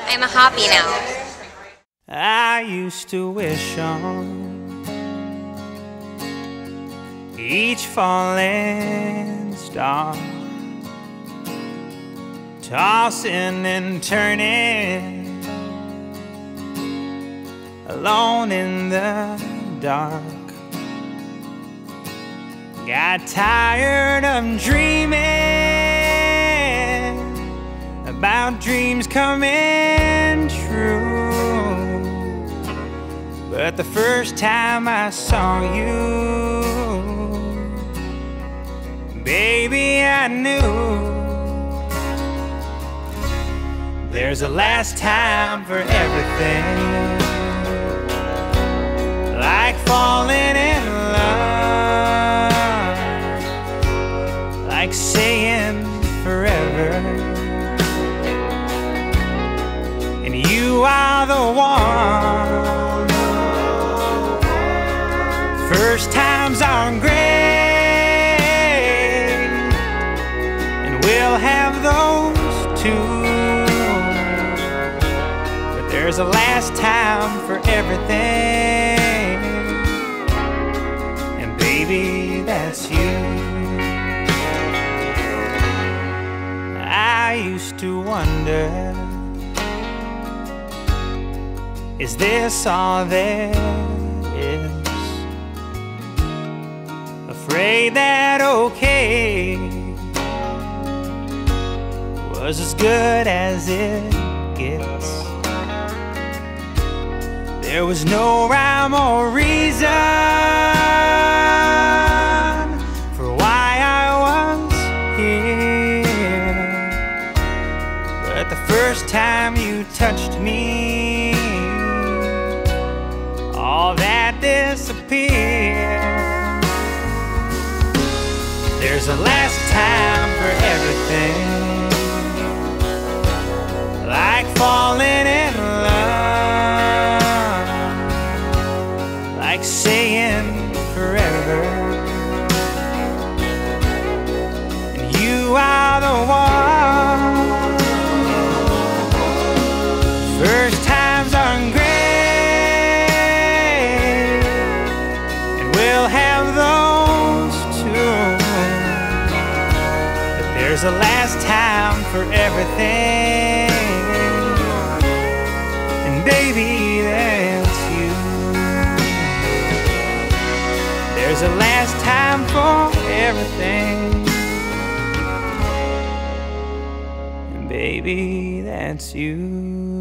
I'm a hobby now. I used to wish on each falling star, tossing and turning alone in the dark. Got tired of dreaming dreams coming true. But the first time I saw you, baby, I knew there's a last time for everything. Like falling in love, like saying forever. You are the one. First times are great, and we'll have those too. But there's a last time for everything, and baby, that's you. I used to wonder Is this all there is? Afraid that okay was as good as it gets. There was no rhyme or reason for why I was here. But the first time you touched me, that. There's a last time for everything, like falling in there's a last time for everything, and baby, that's you. There's a last time for everything, and baby, that's you.